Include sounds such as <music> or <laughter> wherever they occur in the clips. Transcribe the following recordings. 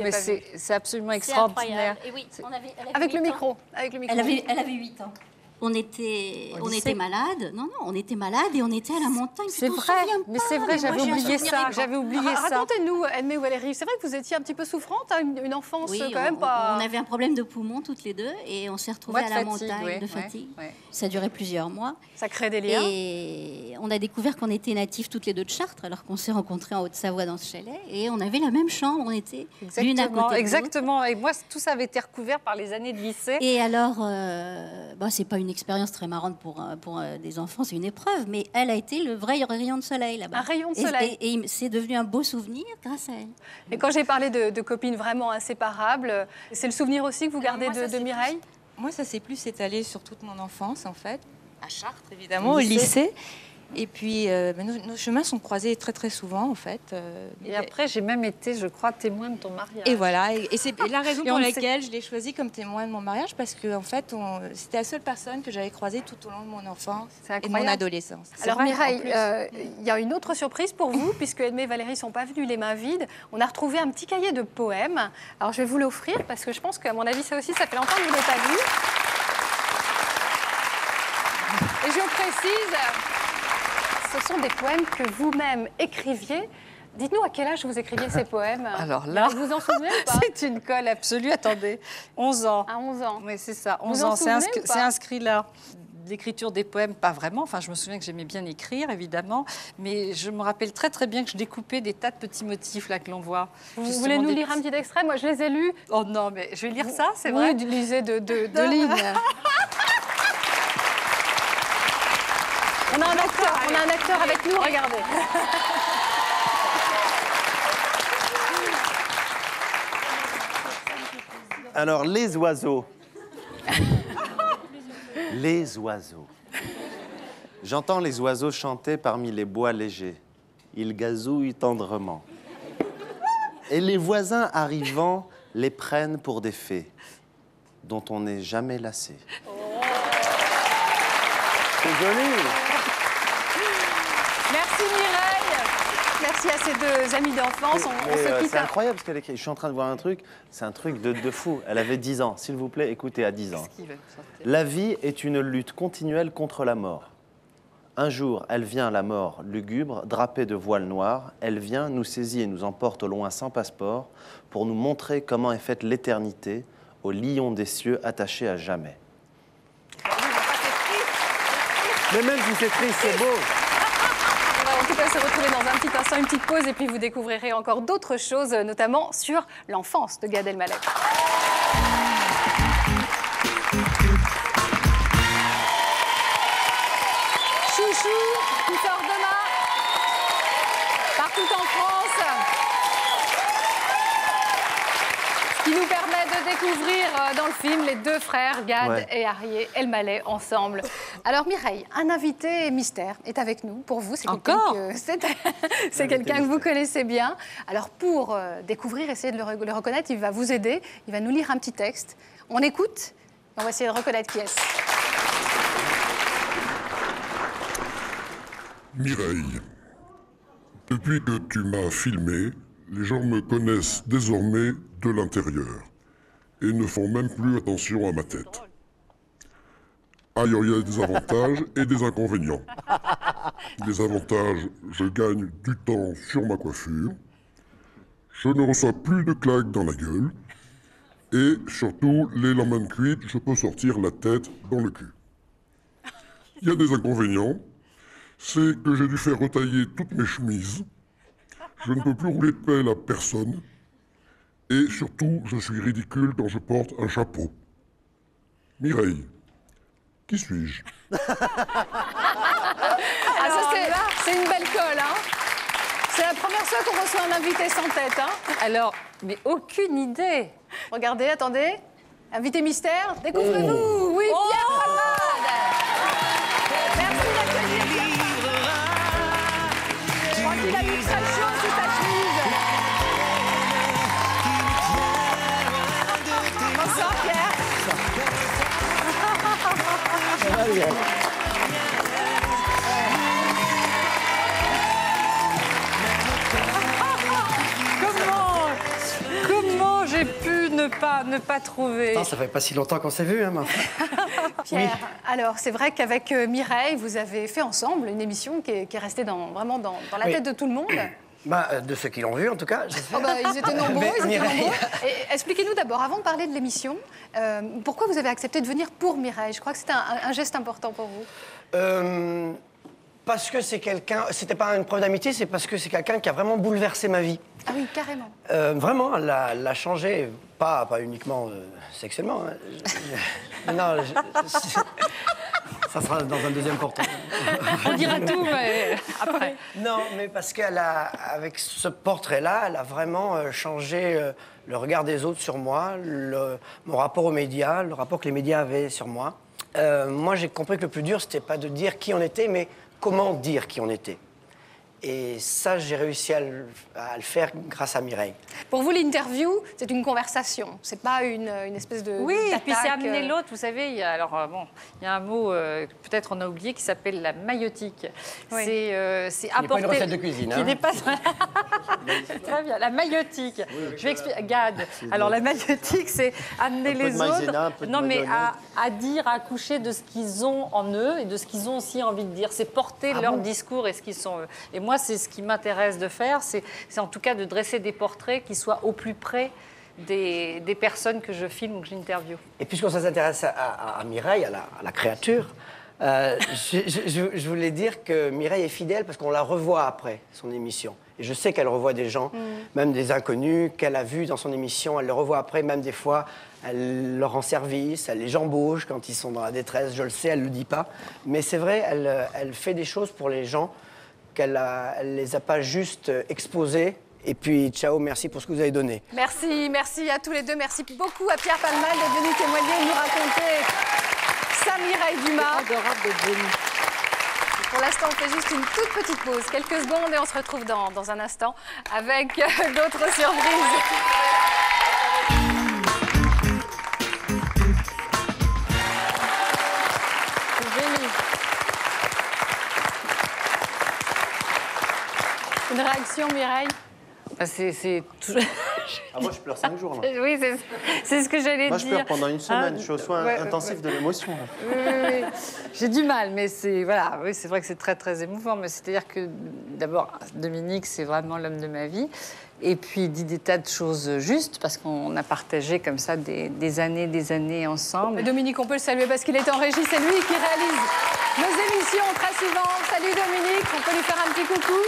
mais c'est absolument extraordinaire. Et oui, on avait, Avec le micro. Avec le micro. Elle avait, elle avait 8 ans. On était, on était malades. Non, non, on était malades et on était à la montagne. C'est vrai, mais c'est vrai, j'avais oublié ça, j'avais oublié ça. Racontez-nous, Edmé Valérie, c'est vrai que vous étiez un petit peu souffrante, hein, une, enfance Oui, quand on, même pas. on avait un problème de poumon toutes les deux et on s'est retrouvés Moi, à la fatigue, montagne ouais, de fatigue. ouais. Ça durait plusieurs mois. Ça crée des liens. Et on a découvert qu'on était natifs toutes les deux de Chartres, alors qu'on s'est rencontrés en Haute-Savoie dans ce chalet. Et on avait la même chambre, on était l'une à côté de l'autre. exactement. Et moi, tout ça avait été recouvert par les années de lycée. Et alors, euh, bah, c'est pas une expérience très marrante pour, euh, pour euh, des enfants, c'est une épreuve, mais elle a été le vrai rayon de soleil là-bas. Un rayon de Et- soleil. Et, et c'est devenu un beau souvenir grâce à elle. Et quand j'ai parlé de, de copines vraiment inséparables, c'est le souvenir aussi que vous gardez moi, ça, de, Mireille? Moi, ça s'est plus étalé sur toute mon enfance, en fait, à Chartres, évidemment, Au au lycée. lycée. Et puis, euh, ben, nos, nos chemins sont croisés très, très souvent, en fait. euh, Et après, j'ai même été, je crois, témoin de ton mariage. Et voilà, et, et c'est la raison <laughs> pour ne laquelle je l'ai choisi comme témoin de mon mariage, parce que en fait, c'était la seule personne que j'avais croisée tout au long de mon enfance et de mon adolescence. Alors vrai, Mireille, euh, il y a une autre surprise pour vous, puisque Edmé et Valérie sont pas venus les mains vides. On a retrouvé un petit cahier de poèmes. Alors je vais vous l'offrir, parce que je pense qu'à mon avis, ça aussi, ça fait longtemps que vous ne l'avez pas vu. Et je précise, ce sont des poèmes que vous-même écriviez. Dites-nous à quel âge vous écriviez ces <laughs> poèmes Alors là, Vous vous en souvenez ou <laughs> pas c'est une colle absolue. Attendez, 11 ans. À 11 ans. Oui, c'est ça, Vous 11 en ans. C'est inscrit, là. L'écriture des poèmes, pas vraiment. Enfin, je me souviens que j'aimais bien écrire, évidemment. Mais je me rappelle très, très bien que je découpais des tas de petits motifs là que l'on voit. Vous voulez nous lire un petit extrait? Moi, je les ai lus. Oh non, mais je vais lire ça, c'est vrai? du- lisez de, de, de lignes. <laughs> On a un acteur, on a un acteur avec nous, regardez. Alors, les oiseaux. les oiseaux. J'entends les oiseaux chanter parmi les bois légers. Ils gazouillent tendrement. Et les voisins arrivant les prennent pour des fées, dont on n'est jamais lassé. C'est joli. Merci Mireille. Merci à ces deux amis d'enfance. On, on se euh, quitte. c'est incroyable ce qu'elle écrit. Je suis en train de voir un truc. C'est un truc de, de fou. Elle avait 10 ans. S'il vous plaît, écoutez, à 10 ans. La vie est une lutte continuelle contre la mort. Un jour, elle vient, la mort, lugubre, drapée de voile noir. Elle vient, nous saisit et nous emporte au loin sans passeport pour nous montrer comment est faite l'éternité au lion des cieux attaché à jamais. Mais même si c'est triste, c'est beau. On va en tout cas se retrouver dans une petite pause, et puis vous découvrirez encore d'autres choses, notamment sur l'enfance de Gad Elmaleh. Chouchou, qui sort demain, partout en France. Ce qui nous permet de découvrir euh, dans le film les deux frères, Gad Ouais. et Arié Elmaleh, ensemble. Alors Mireille, un invité mystère est avec nous. Pour vous, c'est quelqu'un Encore que, <laughs> c'est, c'est quelqu'un que vous connaissez bien. Alors pour euh, découvrir, essayer de le, re- le reconnaître, il va vous aider. Il va nous lire un petit texte. On écoute et on va essayer de reconnaître qui est. Mireille, depuis que tu m'as filmé, les gens me connaissent désormais de l'intérieur et ne font même plus attention à ma tête. Ailleurs, il y a des avantages et des inconvénients. Les avantages, je gagne du temps sur ma coiffure, je ne reçois plus de claques dans la gueule, et surtout, les lendemains de cuite, je peux sortir la tête dans le cul. Il y a des inconvénients, c'est que j'ai dû faire retailler toutes mes chemises. Je ne peux plus rouler de pelle à personne. Et surtout, je suis ridicule quand je porte un chapeau. Mireille, qui suis-je? Ah, ça, c'est, c'est une belle colle, hein C'est la première fois qu'on reçoit un invité sans tête, hein Alors, mais aucune idée. Regardez, attendez. Invité mystère, découvrez-vous Oui, Pierre pas, Attends, ça fait pas si longtemps qu'on s'est vus, hein, ma <laughs> Pierre, alors c'est vrai qu'avec euh, Mireille, vous avez fait ensemble une émission qui est, qui est restée dans, vraiment dans, dans la Oui. tête de tout le monde. <clears throat> Bah, euh, de ceux qui l'ont vu, en tout cas. Oh bah, ils étaient <laughs> nombreux, Expliquez-nous d'abord, avant de parler de l'émission, euh, pourquoi vous avez accepté de venir pour Mireille? Je crois que c'était un, un geste important pour vous. Euh, parce que c'est quelqu'un. C'était pas une preuve d'amitié, c'est parce que c'est quelqu'un qui a vraiment bouleversé ma vie. Ah oui, carrément. Euh, vraiment, elle l'a changé, pas, pas uniquement euh, sexuellement. hein. Je- <laughs> non, je- ça sera dans un deuxième portrait. <laughs> On dira tout, mais après. Non, mais parce qu'elle a, avec ce portrait-là, elle a vraiment euh, changé euh, le regard des autres sur moi, le- mon rapport aux médias, le rapport que les médias avaient sur moi. Moi, j'ai compris que le plus dur, c'était pas de dire qui on était, mais comment dire qui on était? Et ça, j'ai réussi à le, à le faire grâce à Mireille. Pour vous, l'interview, c'est une conversation. C'est pas une, une espèce de. Oui, et puis c'est amener euh, l'autre. Vous savez, il y a, alors, euh, bon, il y a un mot, euh, peut-être on a oublié, qui s'appelle la maïotique. Oui. C'est euh, c'est n'est pas apporter. une recette de cuisine, Qui hein. n'est <laughs> pas. Très bien, la maïotique. Je vais expliquer. Gad. Alors, la maïotique, c'est amener Un peu les de autres. maïzena, un peu de non, mais à, dire, à accoucher de ce qu'ils ont en eux et de ce qu'ils ont aussi envie de dire. C'est porter Ah leur discours et ce qu'ils sont eux. Et moi, c'est ce qui m'intéresse de faire, c'est en tout cas de dresser des portraits qui soient au plus près des, des personnes que je filme ou que j'interviewe. Et puisqu'on s'intéresse à, à- à Mireille, à la, à la créature, euh, je, je- je- je voulais dire que Mireille est fidèle parce qu'on la revoit après son émission. Et je sais qu'elle revoit des gens, même des inconnus, qu'elle a vus dans son émission. Elle les revoit après, même des fois, elle leur rend service, elle les embauche quand ils sont dans la détresse. Je le sais, elle ne le dit pas. Mais c'est vrai, elle, elle fait des choses pour les gens qu'elle ne les a pas juste euh, exposés. Et puis, ciao, merci pour ce que vous avez donné. Merci, merci à tous les deux. Merci beaucoup à Pierre Palmal d'être venu témoigner et nous raconter sa Mireille Dumas. Adorable d'être venu. Pour l'instant, on fait juste une toute petite pause, quelques secondes, et on se retrouve dans, dans un instant avec euh, d'autres surprises. Réaction, Mireille Ah, C'est c'est tout- Ah, moi, je pleure cinq jours, là. oui, c'est- c'est ce que j'allais Moi, dire. je pleure pendant une semaine. Ah, je suis au soin ouais, intensif de l'émotion. là. Oui, oui, oui. J'ai du mal, mais c'est voilà, oui, c'est vrai que c'est très très émouvant. Mais c'est-à-dire que d'abord, Dominique, c'est vraiment l'homme de ma vie. Et puis, il dit des tas de choses justes parce qu'on a partagé comme ça des, des années, des années ensemble. Et Dominique, on peut le saluer parce qu'il est en régie. C'est lui qui réalise nos émissions très souvent. Salut Dominique, on peut lui faire un petit coucou.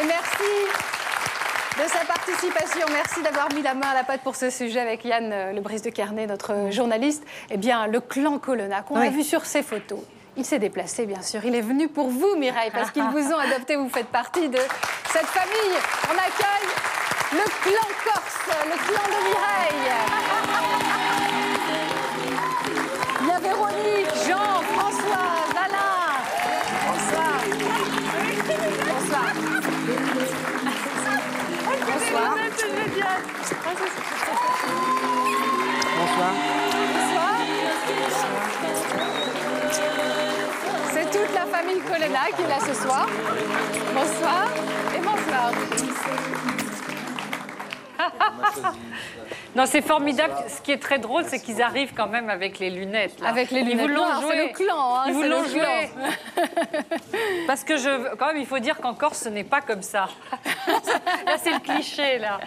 Et merci de sa participation. Merci d'avoir mis la main à la pâte pour ce sujet avec Yann euh, Lebris de Carnet, notre euh, journaliste. Eh bien, le clan Colonna, qu'on a vu sur ces photos. Il s'est déplacé, bien sûr. Il est venu pour vous, Mireille, parce qu'ils vous ont <laughs> adopté. Vous faites partie de cette famille. On accueille le clan Corse, le clan de Mireille. Il y a Véronique, Jean, Françoise, Bonsoir. C'est toute la famille Colonna qui est là ce soir. Bonsoir et bonsoir. Non, c'est formidable. Ce qui est très drôle, c'est qu'ils arrivent quand même avec les lunettes. là. Avec les Ils lunettes vous l'ont noires, joué. c'est le clan, hein, Ils vous l'ont joué. <laughs> Parce que je, quand même, il faut dire qu'en Corse, ce n'est pas comme ça. <laughs> Là, c'est le cliché, là.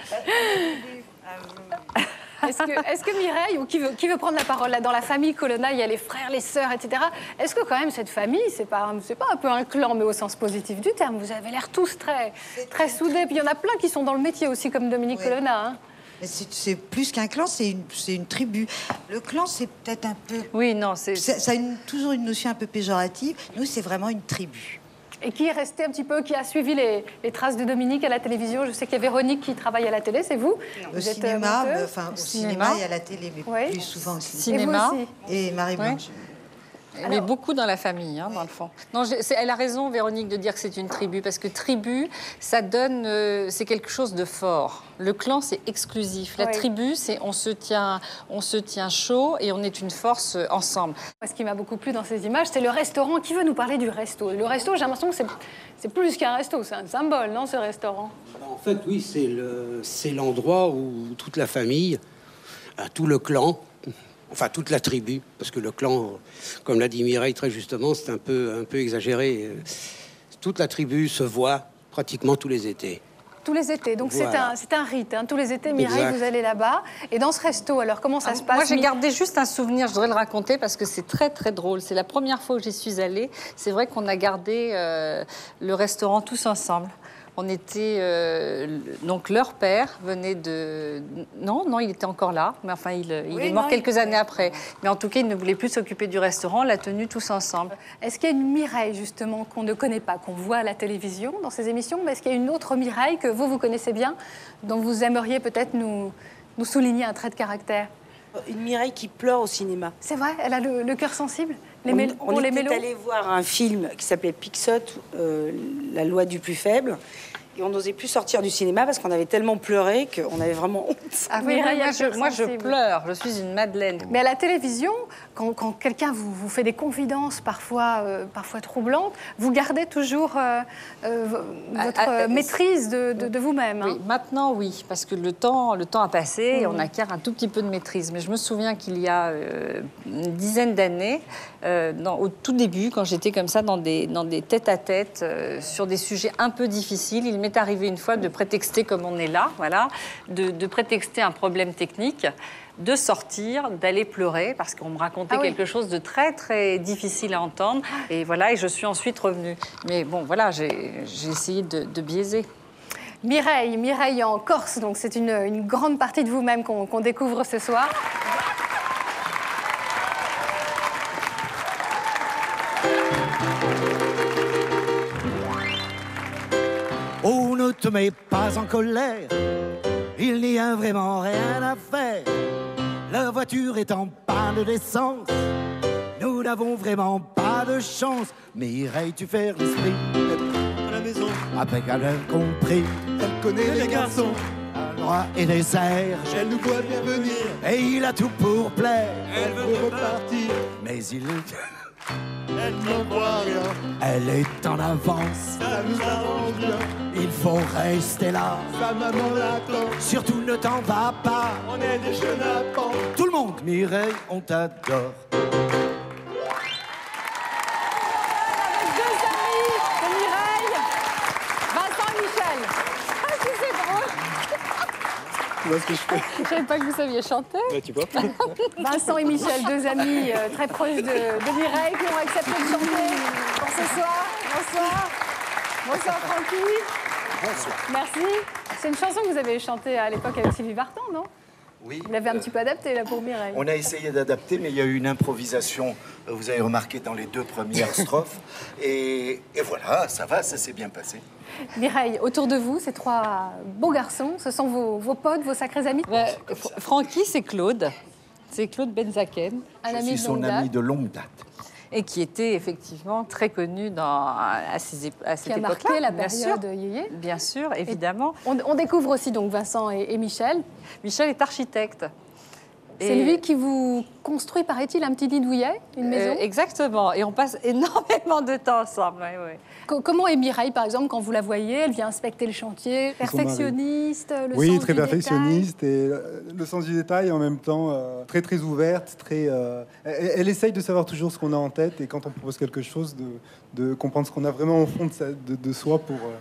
Est-ce que, est-ce que Mireille, ou qui veut, qui veut prendre la parole là, Dans la famille Colonna, il y a les frères, les sœurs, etc. Est-ce que quand même cette famille, c'est pas, pas un peu un clan, mais au sens positif du terme? Vous avez l'air tous très, très soudés. Puis il y en a plein qui sont dans le métier aussi, comme Dominique Ouais. Colonna. hein. C'est plus qu'un clan, c'est une, c'est une tribu. Le clan, c'est peut-être un peu. Oui, non, c'est. Ça, ça a une- toujours une notion un peu péjorative. Nous, c'est vraiment une tribu. Et qui est resté un petit peu, qui a suivi les, les traces de Dominique à la télévision Je sais qu'il y a Véronique qui travaille à la télé, c'est vous Au Vous êtes, euh, cinéma, mais, enfin, au cinéma. cinéma et à la télé, mais Oui. plus souvent au cinéma. Et vous Cinéma. aussi Et Marie Mais beaucoup dans la famille, hein, dans le fond. Non, elle a raison, Véronique, de dire que c'est une tribu, parce que tribu, ça donne, euh, c'est quelque chose de fort. Le clan, c'est exclusif. La Oui. tribu, c'est on se tient, on se tient chaud et on est une force euh, ensemble. Moi, Ce qui m'a beaucoup plu dans ces images, c'est le restaurant. Qui veut nous parler du resto Le resto, j'ai l'impression que c'est- plus qu'un resto, c'est un symbole, non, ce restaurant? En fait, oui, c'est le- c'est l'endroit où toute la famille, euh, tout le clan, enfin toute la tribu, parce que le clan, comme l'a dit Mireille très justement, c'est un peu, un peu exagéré. Toute la tribu se voit pratiquement tous les étés. Tous les étés. Donc c'est Voilà. un, c'est un rite. hein. Tous les étés, Mireille, Exact. vous allez là-bas. Et dans ce resto, alors comment ça se passe Ah, Moi, j'ai gardé juste un souvenir, je voudrais le raconter parce que c'est très très drôle. C'est la première fois où j'y suis allée. C'est vrai qu'on a gardé euh, le restaurant tous ensemble. On était euh, donc leur père venait de non non il était encore là mais enfin il, il Oui, est mort non, quelques il- années après. Mais en tout cas il ne voulait plus s'occuper du restaurant on l'a tenu tous ensemble. Est-ce qu'il y a une Mireille, justement, qu'on ne connaît pas, qu'on voit à la télévision dans ces émissions Mais est-ce qu'il y a une autre Mireille que vous, vous connaissez bien, dont vous aimeriez peut-être nous, nous souligner un trait de caractère? Une Mireille qui pleure au cinéma. C'est vrai Elle a le, le cœur sensible? Les on, on Pour était allé voir un film qui s'appelait Pixot, euh, La loi du plus faible. Et on n'osait plus sortir du cinéma parce qu'on avait tellement pleuré qu'on avait vraiment <laughs> honte. ah oui, moi, je, moi je sensible. pleure je suis une madeleine Mais à la télévision, quand, quand quelqu'un vous, vous fait des confidences parfois, euh, parfois troublantes, vous gardez toujours euh, euh, Ah, votre ah, maîtrise de, de- de vous-même. hein. Oui, maintenant oui, parce que le temps, le temps a passé et Mhm. on acquiert un tout petit peu de maîtrise. Mais je me souviens qu'il y a euh, une dizaine d'années, euh, au tout début, quand j'étais comme ça dans des, dans des tête-à-tête euh, sur des sujets un peu difficiles, il m'est arrivé une fois de prétexter, comme on est là, voilà, de, de prétexter un problème technique de sortir, d'aller pleurer parce qu'on me racontait Ah oui. quelque chose de très très difficile à entendre et voilà et je suis ensuite revenue. Mais bon voilà j'ai essayé de, de biaiser. Mireille, Mireille en Corse, donc c'est une, une grande partie de vous-même qu'on qu'on découvre ce soir. Oh, ne te mets pas en colère, il n'y a vraiment rien à faire. La voiture est en panne d'essence, nous n'avons vraiment pas de chance. Mireille, tu fais l'esprit à la maison. après qu'elle a compris. Elle connaît les garçons. Un roi et des airs, Elle nous voit bien venir. et il a tout pour plaire. Elle veut repartir. Mais il, Elle n'en voit rien. elle est en avance, Ça nous arrange bien. il faut rester là. Sa maman l'attend. Surtout ne t'en va pas. On est des chenapans. Tout le monde, Mireille, on t'adore. Ce que je fais <laughs> Je savais pas que vous saviez chanter. Ouais, tu vois <laughs> Vincent et Michel, deux amis euh, très proches de, de Mireille, qui ont accepté de chanter pour ce soir. Bonsoir. Bonsoir, Francky. Merci. C'est une chanson que vous avez chantée à l'époque avec Sylvie Vartan, non? Oui. Vous l'avez un petit peu adaptée là pour Mireille. On a essayé d'adapter, mais il y a eu une improvisation, euh, vous avez remarqué, dans les deux premières <laughs> strophes. Et, et voilà, ça va, ça s'est bien passé. Mireille, autour de vous, ces trois beaux garçons, ce sont vos, vos potes, vos sacrés amis Fr- Francky, c'est Claude. C'est Claude Benzaken. Un Je ami suis de son longue ami date. de longue date. Et qui était effectivement très connu dans, à, ces, à cette qui a époque-là. marqué la bien sûr. période yéyé. Bien sûr, évidemment. On, on découvre aussi donc Vincent et, et Michel. Michel est architecte. C'est lui qui vous construit, paraît-il, un petit lit douillet, une maison. Euh, exactement. Et on passe énormément de temps ensemble. Co- Comment est Mireille, par exemple, quand vous la voyez? Elle vient inspecter le chantier, perfectionniste, le oui, sens très du détail. perfectionniste et le sens du détail en même temps euh, très très ouverte, très. euh, elle, elle essaye de savoir toujours ce qu'on a en tête et quand on propose quelque chose de, de comprendre ce qu'on a vraiment au fond de, sa- de- de soi pour euh,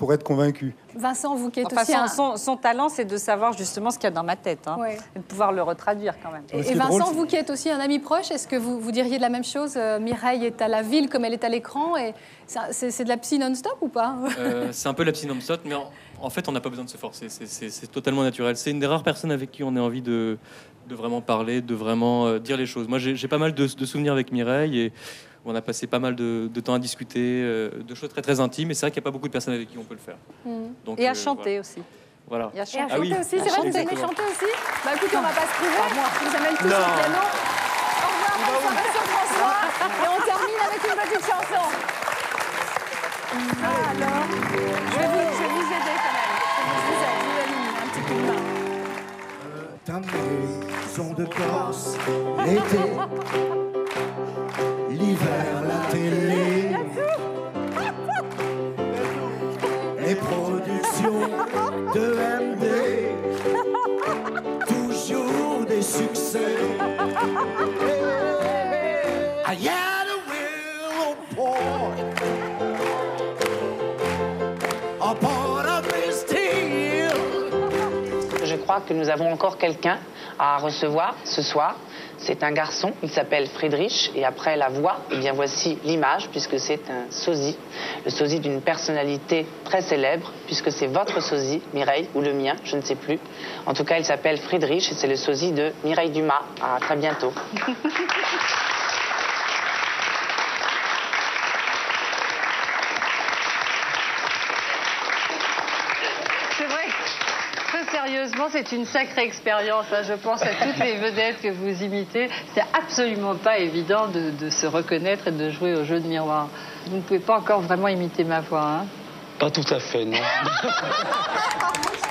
pour être convaincu. Vincent, vous qui êtes Enfin, aussi son, un... son- son talent, c'est de savoir justement ce qu'il y a dans ma tête. hein, Ouais. Et de pouvoir le retraduire quand même. Et, et Vincent, vous qui êtes aussi un ami proche, est-ce que vous, vous diriez de la même chose Euh, Mireille est à la ville comme elle est à l'écran et c'est de la psy non-stop ou pas Euh, c'est un peu la psynomsot, mais en, en fait, on n'a pas besoin de se forcer. C'est- totalement naturel. C'est une des rares personnes avec qui on a envie de, de vraiment parler, de vraiment euh, dire les choses. Moi, j'ai j'ai pas mal de, de souvenirs avec Mireille et où on a passé pas mal de, de temps à discuter euh, de choses très très intimes. Et c'est vrai qu'il n'y a pas beaucoup de personnes avec qui on peut le faire. Mmh. Donc, et à euh, chanter voilà. aussi. Voilà. Et à chanter ah oui, aussi, c'est vrai que vous aimez chanter aussi Bah écoutez, on va pas se priver. Je vous amène tous au piano. Au revoir, François, François. Et on termine avec une petite chanson. Ah, alors, je vais, vous, je vais vous, aider quand même. Je vous aide, je un petit coup de main. Euh, Timbres, son de Corse, l'été les productions de MD, toujours des succès. Je crois que nous avons encore quelqu'un à recevoir ce soir. C'est un garçon, il s'appelle Friedrich, et après la voix, eh bien voici l'image, puisque c'est un sosie, le sosie d'une personnalité très célèbre, puisque c'est votre sosie, Mireille, ou le mien, je ne sais plus. En tout cas, il s'appelle Friedrich, et c'est le sosie de Mireille Dumas. À très bientôt. <laughs> C'est vrai. Très sérieusement, c'est une sacrée expérience. hein. Je pense à toutes les vedettes que vous imitez. C'est absolument pas évident de, de se reconnaître et de jouer au jeu de miroir. Vous ne pouvez pas encore vraiment imiter ma voix. hein. Pas tout à fait, non. <laughs>